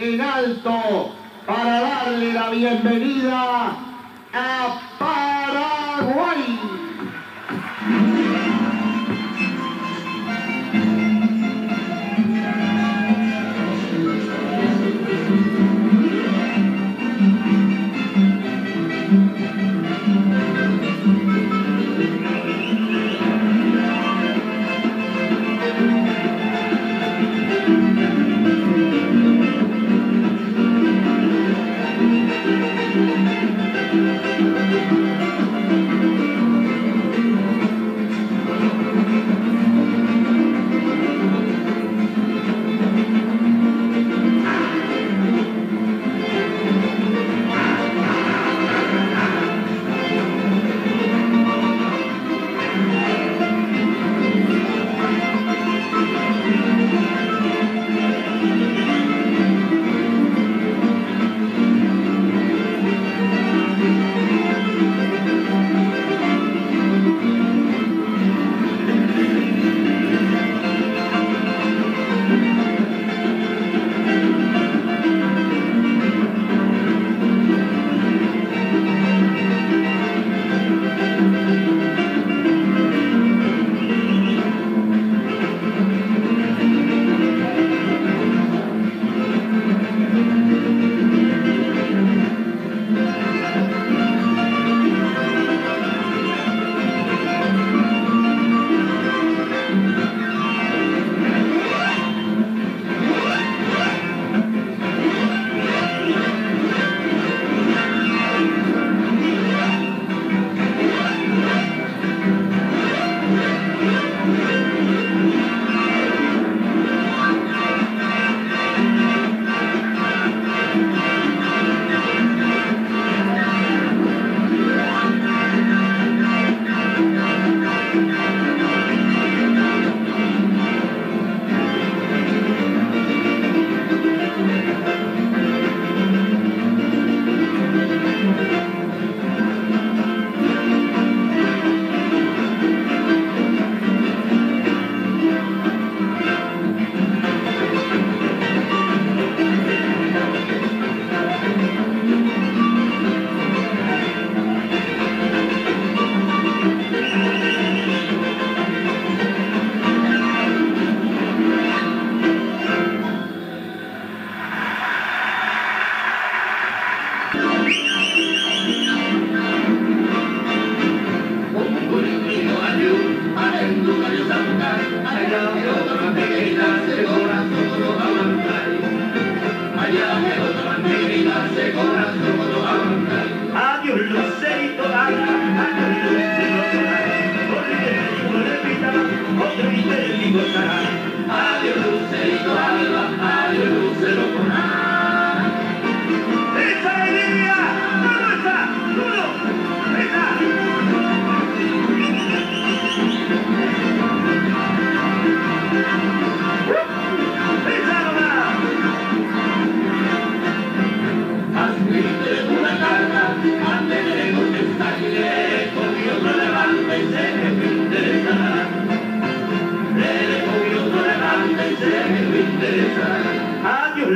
en alto para darle la bienvenida a Paraguay.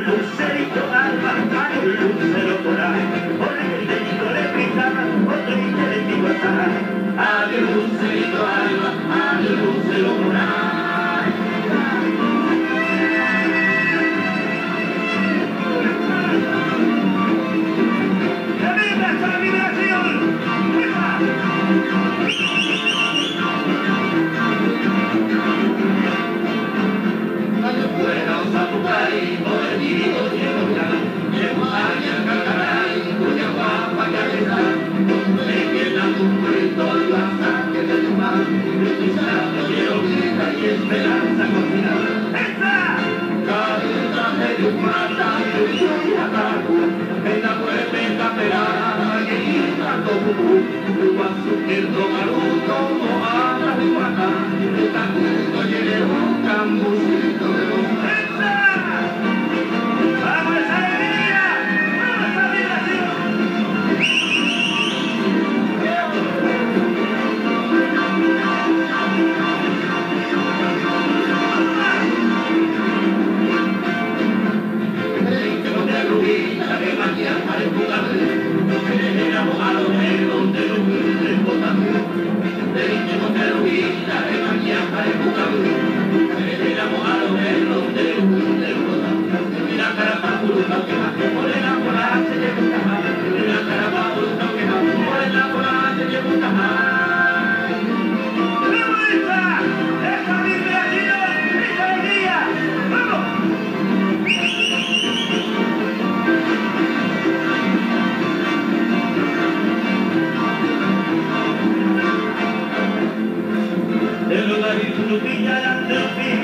Thank you. el romano Everybody to be young to be